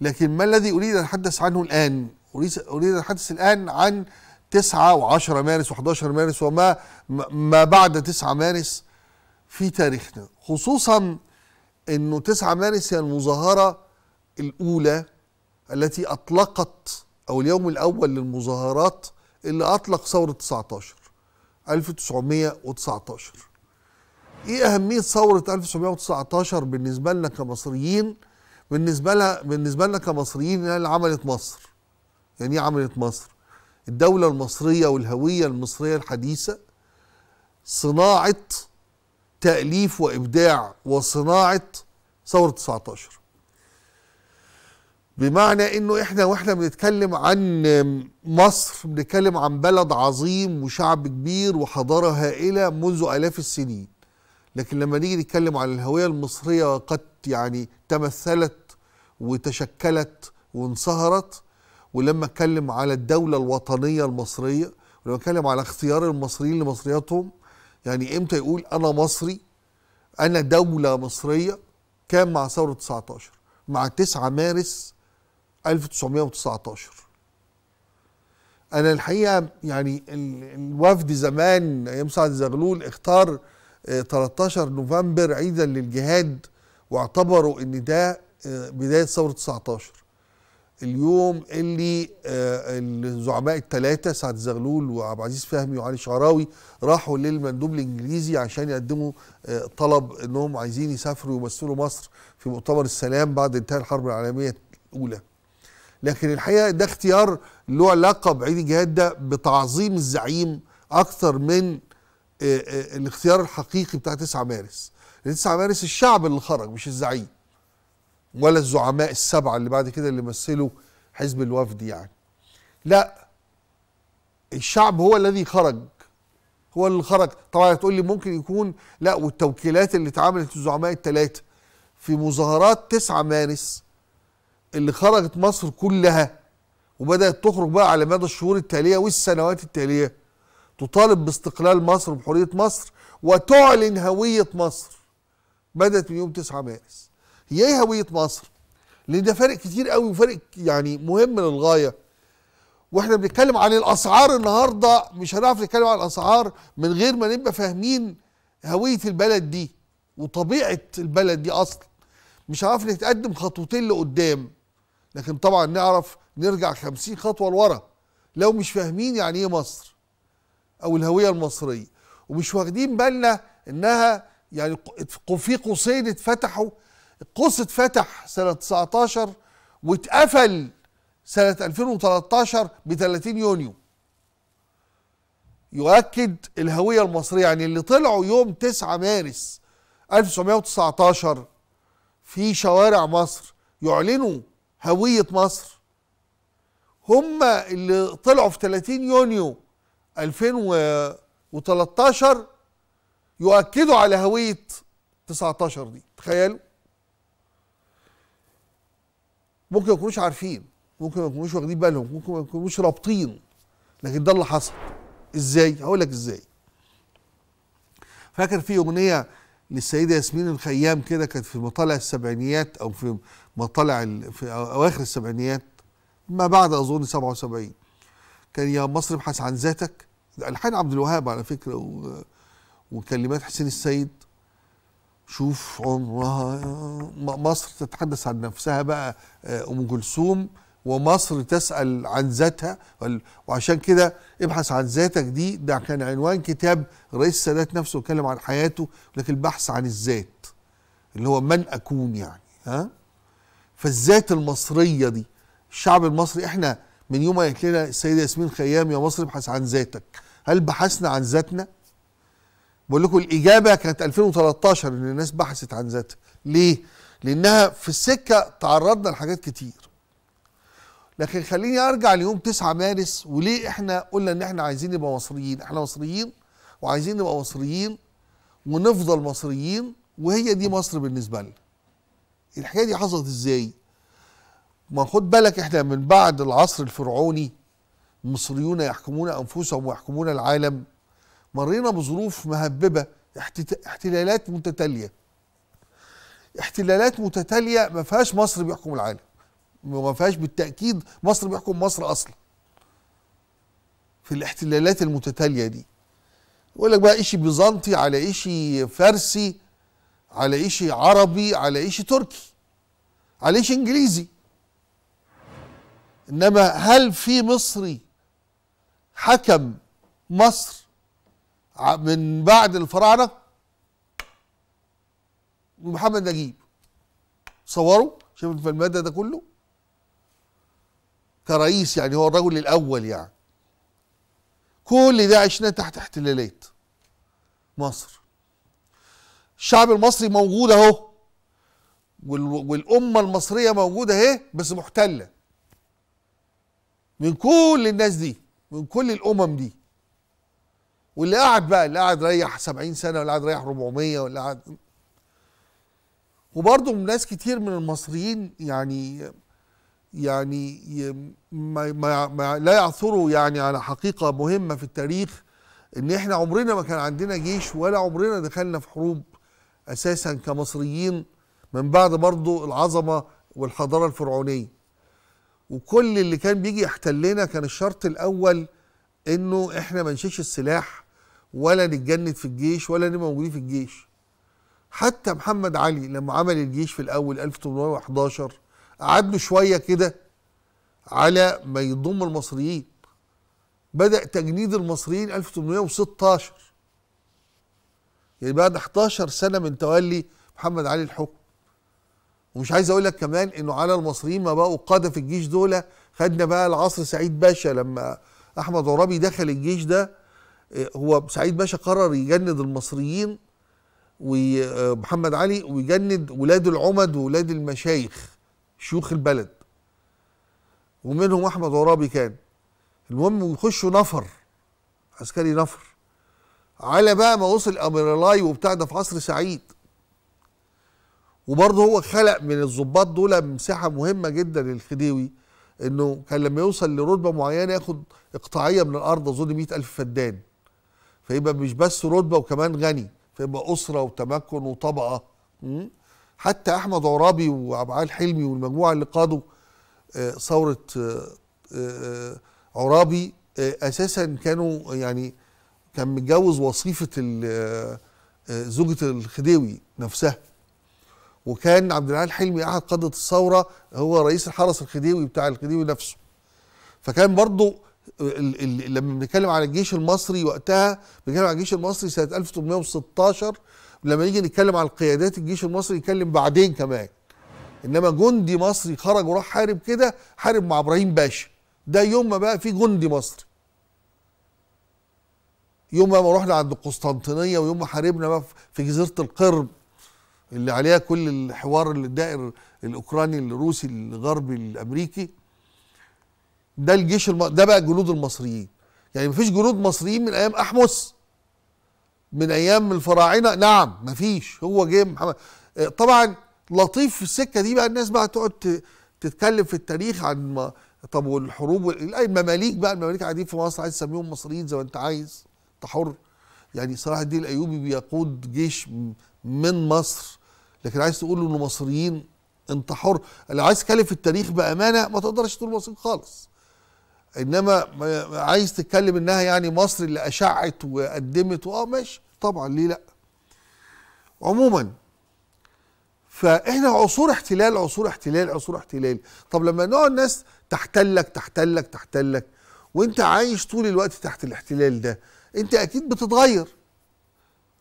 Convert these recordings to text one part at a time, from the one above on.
لكن ما الذي أريد أن أتحدث عنه الآن؟ اريد أريد أن أتحدث الآن عن 9 و10 مارس و11 مارس وما ما بعد 9 مارس في تاريخنا خصوصا إنه 9 مارس هي المظاهرة الأولى التي أطلقت أو اليوم الأول للمظاهرات اللي أطلق ثورة 19 1919 إيه أهمية ثورة 1919 بالنسبة لنا كمصريين؟ بالنسبة لها بالنسبة لنا كمصريين هي اللي عملت مصر. يعني إيه عملت مصر؟ الدولة المصرية والهوية المصرية الحديثة صناعة تأليف وإبداع وصناعة ثورة 19 بمعنى إنه إحنا وإحنا بنتكلم عن مصر بنتكلم عن بلد عظيم وشعب كبير وحضارة هائلة منذ آلاف السنين. لكن لما نيجي نتكلم عن الهوية المصرية قد يعني تمثلت وتشكلت وانصهرت. ولما اتكلم على الدولة الوطنية المصرية ولما اتكلم على اختيار المصريين لمصرياتهم يعني إمتى يقول أنا مصري أنا دولة مصرية كان مع ثورة 19 مع 9 مارس 1919 أنا الحقيقة يعني الوفد زمان أيام سعد زغلول اختار 13 نوفمبر عيدا للجهاد واعتبروا إن ده بداية ثورة 19 اليوم اللي الزعماء الثلاثه سعد زغلول وعبد العزيز فهمي وعلي شعراوي راحوا للمندوب الإنجليزي عشان يقدموا طلب إنهم عايزين يسافروا ويمثلوا مصر في مؤتمر السلام بعد انتهاء الحرب العالمية الأولى. لكن الحقيقة ده اختيار له علاقه بعيد الجهاد ده بتعظيم الزعيم أكثر من الاختيار الحقيقي بتاع 9 مارس. 9 مارس الشعب اللي خرج مش الزعيم. ولا الزعماء السبعة اللي بعد كده اللي مثلوا حزب الوفد يعني. لا الشعب هو الذي خرج هو اللي خرج. طبعا هتقول لي ممكن يكون لا والتوكيلات اللي اتعملت الزعماء الثلاثه في مظاهرات 9 مارس اللي خرجت مصر كلها وبدأت تخرج بقى على مدى الشهور التالية والسنوات التالية تطالب باستقلال مصر وبحريه مصر وتعلن هوية مصر. بدأت من يوم 9 مارس. هي إيه هوية مصر لأن ده فرق كتير قوي وفرق يعني مهم للغاية. وإحنا بنتكلم عن الأسعار النهارده مش هنعرف نتكلم عن الأسعار من غير ما نبقى فاهمين هوية البلد دي وطبيعة البلد دي أصلا. مش هنعرف نتقدم خطوتين لقدام لكن طبعا نعرف نرجع خمسين خطوة لورا. لو مش فاهمين يعني إيه مصر أو الهوية المصرية. ومش واخدين بالنا إنها يعني في قوسين اتفتحوا القوس اتفتح سنة 19 واتقفل سنة 2013 ب 30 يونيو. يؤكد الهوية المصرية يعني اللي طلعوا يوم 9 مارس 1919 في شوارع مصر يعلنوا هوية مصر. هم اللي طلعوا في 30 يونيو 2013 يؤكدوا على هوية 19 دي. تخيلوا؟ ممكن ما يكونوش عارفين ممكن ما يكونوش واخدين بالهم ممكن ما يكونوش رابطين. لكن ده اللي حصل. إزاي؟ هقول لك إزاي. فاكر في أغنية للسيدة ياسمين الخيام كده كانت في مطالع السبعينيات أو في مطالع في أواخر السبعينيات ما بعد أظن 77 كان يا مصر ابحث عن ذاتك. الحان عبد الوهاب على فكرة و... وكلمات حسين السيد. شوف عمرها مصر تتحدث عن نفسها بقى أم كلثوم ومصر تسأل عن ذاتها وعشان كده ابحث عن ذاتك دي ده كان عنوان كتاب رئيس السادات نفسه اتكلم عن حياته لكن البحث عن الذات اللي هو من أكون يعني ها؟ فالذات المصرية دي الشعب المصري إحنا من يوم ما قالت لنا السيدة ياسمين خيام يا مصر ابحث عن ذاتك. هل بحثنا عن ذاتنا؟ بقول لكم الإجابة كانت 2013 إن الناس بحثت عن ذاتها. ليه؟ لأنها في السكة تعرضنا لحاجات كتير. لكن خليني أرجع ليوم 9 مارس وليه إحنا قلنا إن إحنا عايزين نبقى مصريين؟ إحنا مصريين وعايزين نبقى مصريين ونفضل مصريين وهي دي مصر بالنسبة لنا. الحكاية دي حصلت إزاي؟ ما خد بالك إحنا من بعد العصر الفرعوني المصريون يحكمون أنفسهم ويحكمون العالم. مرينا بظروف مهببة احتلالات متتالية. احتلالات متتالية ما فيهاش مصر بيحكم العالم. ما فيهاش بالتأكيد مصر بيحكم مصر أصلا. في الاحتلالات المتتالية دي. يقول لك بقى إشي بيزنطي على إشي فارسي على إشي عربي على إشي تركي على إشي إنجليزي. إنما هل في مصري حكم مصر من بعد الفراعنة محمد نجيب. صوروا شوف في المادة ده كله. كرئيس يعني هو الرجل الأول يعني. كل ده عشنا تحت احتلالات. مصر. الشعب المصري موجود أهو. والأمة المصرية موجودة أهي بس محتلة. من كل الناس دي من كل الأمم دي. واللي قاعد بقى اللي قاعد ريح 70 سنة واللي قاعد ريح 400 واللي قاعد وبرضه ناس كتير من المصريين يعني يعني ما, ما, ما لا يعثروا يعني على حقيقة مهمة في التاريخ إن إحنا عمرنا ما كان عندنا جيش ولا عمرنا دخلنا في حروب أساسا كمصريين من بعد برضو العظمة والحضارة الفرعونية. وكل اللي كان بيجي يحتلنا كان الشرط الأول إنه إحنا ما نشيش السلاح ولا نتجند في الجيش ولا نبقى موجودين في الجيش. حتى محمد علي لما عمل الجيش في الأول 1811 قعد له شوية كده على ما يضم المصريين. بدأ تجنيد المصريين 1816 يعني بعد 11 سنة من تولي محمد علي الحكم. ومش عايز أقول لك كمان إنه على المصريين ما بقوا قادة في الجيش دول. خدنا بقى العصر سعيد باشا لما أحمد عرابي دخل الجيش ده هو سعيد باشا قرر يجند المصريين ومحمد علي ويجند ولاد العمد وولاد المشايخ شيوخ البلد. ومنهم أحمد عرابي كان. المهم يخشوا نفر عسكري نفر. على بقى ما وصل اميرلاي وبتاع ده في عصر سعيد. وبرضه هو خلق من الضباط دول مساحة مهمة جدا للخديوي إنه كان لما يوصل لرتبة معينة ياخد إقطاعية من الأرض أظن 100000 فدان. فيبقى مش بس رتبة وكمان غني فيبقى أسرة وتمكن وطبقة. حتى أحمد عرابي وعبد حلمي والمجموعة اللي قادوا آه، ثورة آه، آه، عرابي أساسا كانوا يعني كان متجوز وصيفة زوجة الخديوي نفسها. وكان عبد العال حلمي أحد قادة الثورة هو رئيس الحرس الخديوي بتاع الخديوي نفسه. فكان برضه لما بنتكلم على الجيش المصري وقتها بنتكلم على الجيش المصري سنة 1816 لما نيجي نتكلم على القيادات الجيش المصري نتكلم بعدين كمان. إنما جندي مصري خرج وراح حارب كده حارب مع إبراهيم باشا. ده يوم ما بقى في جندي مصري. يوم ما رحنا عند القسطنطينيه ويوم ما حاربنا بقى في جزيرة القرم اللي عليها كل الحوار اللي الدائر الأوكراني الروسي الغربي الأمريكي. ده الجيش الم... ده بقى الجنود المصريين. يعني مفيش جنود مصريين من أيام أحمس من أيام الفراعنة. نعم مفيش. هو جه محمد. آه، طبعا لطيف في السكة دي بقى الناس بقى تقعد تتكلم في التاريخ عن ما طب والحروب المماليك بقى المماليك قاعدين في مصر عايز تسميهم مصريين زي ما أنت عايز. أنت حر. يعني صلاح الدين الأيوبي بيقود جيش من مصر. لكن عايز تقول إنه مصريين أنت حر. لو عايز تتكلم في التاريخ بأمانة ما تقدرش تقول مصريين خالص. إنما عايز تتكلم إنها يعني مصر اللي أشعت وقدمت آه ماشي. طبعا ليه لأ؟ عموما فإحنا عصور احتلال عصور احتلال عصور احتلال. طب لما نقعد ناس تحتلك تحتلك تحتلك وأنت عايش طول الوقت تحت الاحتلال ده أنت أكيد بتتغير.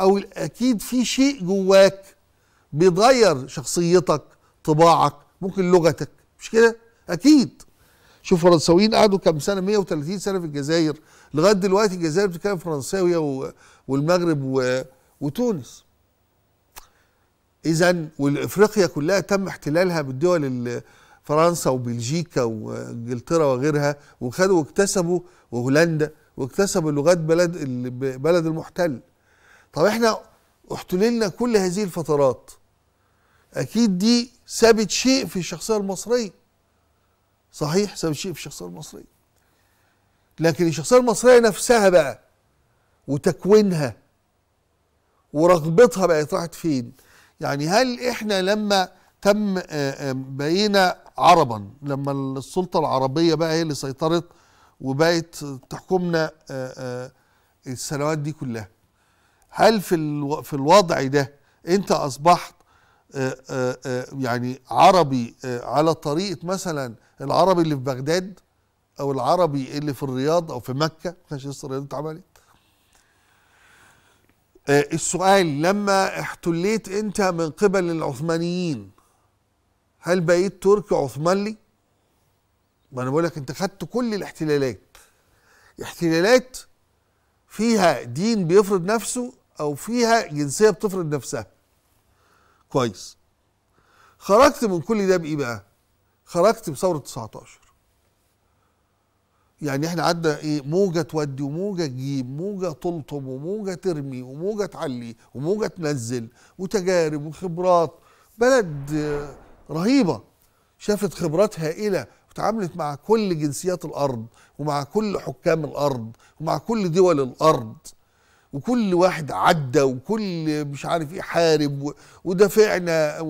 أو أكيد في شيء جواك بيتغير شخصيتك طباعك ممكن لغتك. مش كده؟ أكيد. شوف فرنساويين قعدوا كام سنة 130 سنة في الجزائر. لغاية دلوقتي الجزائر بتتكلم فرنساويه والمغرب وتونس. اذا والإفريقيا كلها تم احتلالها بالدول فرنسا وبلجيكا وإنجلترا وغيرها وخدوا واكتسبوا وهولندا واكتسبوا لغات بلد بلد المحتل. طب إحنا احتللنا كل هذه الفترات. أكيد دي سابت شيء في الشخصية المصرية. صحيح سابت شيء في الشخصية المصرية. لكن الشخصية المصرية نفسها بقى وتكوينها ورغبتها بقت راحت فين؟ يعني هل إحنا لما تم بقينا عربا لما السلطة العربية بقى هي اللي سيطرت وبقت تحكمنا آه، آه، السنوات دي كلها هل في في الوضع ده أنت أصبحت آه، آه، آه، يعني عربي آه، على طريقة مثلا العربي اللي في بغداد أو العربي اللي في الرياض أو في مكة. ما كانش لسه الرياض اتعملت. آه، السؤال لما احتليت أنت من قبل العثمانيين هل بقيت تركي عثماني؟ ما أنا بقول لك أنت خدت كل الاحتلالات. احتلالات فيها دين بيفرض نفسه أو فيها جنسية بتفرض نفسها. كويس. خرجت من كل ده بإيه بقى؟ خرجت بثورة 19 يعني إحنا عندنا إيه موجة تودي وموجة تجيب موجة تلطم وموجة ترمي وموجة تعلي وموجة تنزل وتجارب وخبرات. بلد رهيبة. شافت خبرات هائله وتعاملت مع كل جنسيات الأرض ومع كل حكام الأرض ومع كل دول الأرض. وكل واحد عدى وكل مش عارف إيه حارب ودافعنا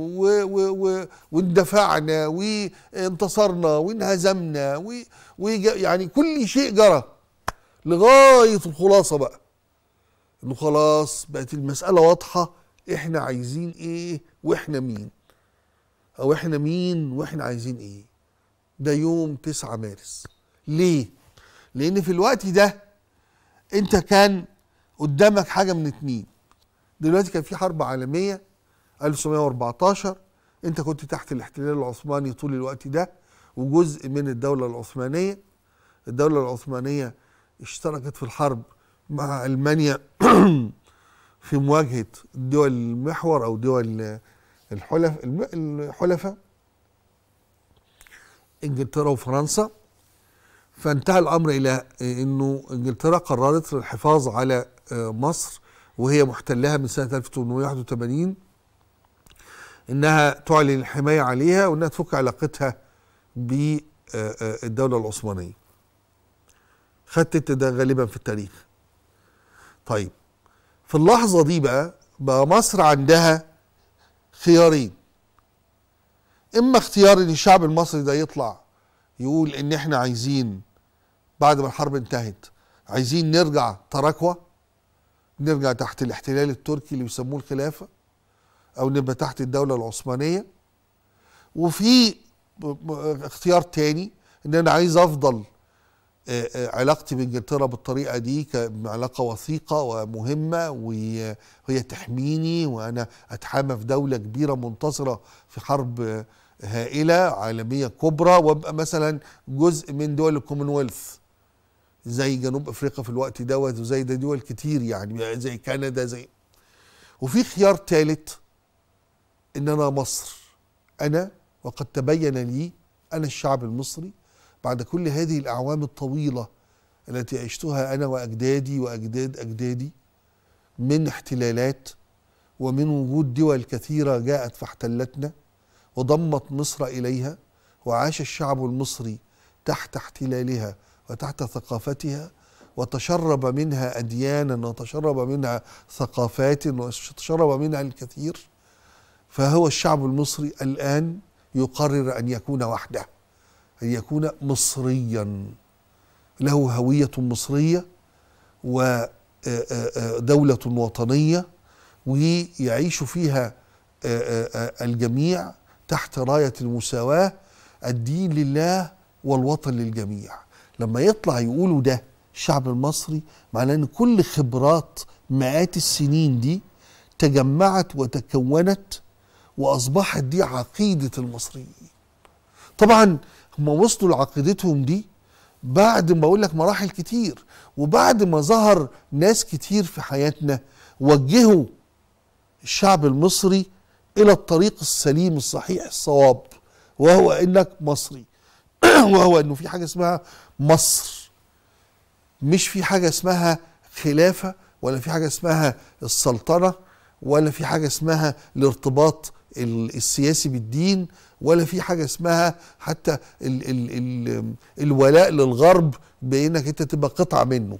واندفعنا وانتصرنا وانهزمنا و- وج- يعني كل شيء جرى لغاية الخلاصة بقى. إنه خلاص بقت المسألة واضحة إحنا عايزين إيه وإحنا مين؟ أو إحنا مين وإحنا عايزين إيه؟ ده يوم 9 مارس. ليه؟ لأن في الوقت ده أنت كان قدامك حاجة من اتنين. دلوقتي كان في حرب عالمية 1914 انت كنت تحت الاحتلال العثماني طول الوقت ده وجزء من الدولة العثمانية. الدولة العثمانية اشتركت في الحرب مع ألمانيا في مواجهة دول المحور أو دول الحلف الحلفاء. إنجلترا وفرنسا. فانتهى الأمر إلى إنه إنجلترا قررت الحفاظ على مصر وهي محتلها من سنة 1881 إنها تعلن الحماية عليها وإنها تفك علاقتها بالدولة العثمانية. خدت ده غالبا في التاريخ. طيب في اللحظة دي بقى بقى مصر عندها خيارين إما اختيار إن الشعب المصري ده يطلع يقول إن إحنا عايزين بعد ما الحرب انتهت عايزين نرجع تراكوة نرجع تحت الاحتلال التركي اللي بيسموه الخلافة أو نبقى تحت الدولة العثمانية. وفي اختيار تاني إن أنا عايز أفضل آه، آه، علاقتي بإنجلترا بالطريقة دي كعلاقة وثيقة ومهمة وهي تحميني وأنا أتحامى في دولة كبيرة منتصرة في حرب هائلة عالمية كبرى وأبقى مثلا جزء من دول الكومنولث. زي جنوب أفريقيا في الوقت دوت وزي ده دول كتير يعني زي كندا زي وفي خيار ثالث ان أنا مصر. أنا وقد تبين لي أنا الشعب المصري بعد كل هذه الأعوام الطويلة التي عشتها أنا وأجدادي وأجداد أجدادي من احتلالات ومن وجود دول كثيرة جاءت فاحتلتنا وضمت مصر إليها وعاش الشعب المصري تحت احتلالها وتحت ثقافتها وتشرب منها أديانا وتشرب منها ثقافات وتشرب منها الكثير. فهو الشعب المصري الآن يقرر أن يكون وحده أن يكون مصريا. له ودوله وطنية ويعيش فيها آه، آه، الجميع تحت راية المساواة الدين لله والوطن للجميع. لما يطلع يقولوا ده الشعب المصري معناه إن كل خبرات مئات السنين دي تجمعت وتكونت وأصبحت دي عقيدة المصريين. طبعا هم وصلوا لعقيدتهم دي بعد ما أقول لك مراحل كتير وبعد ما ظهر ناس كتير في حياتنا وجهوا الشعب المصري إلى الطريق السليم الصحيح الصواب وهو إنك مصري. وهو إنه في حاجة اسمها مصر. مش في حاجة اسمها خلافة ولا في حاجة اسمها السلطنة ولا في حاجة اسمها الارتباط ال- السياسي بالدين ولا في حاجة اسمها حتى ال ال ال الولاء للغرب بإنك أنت تبقى قطعه منه.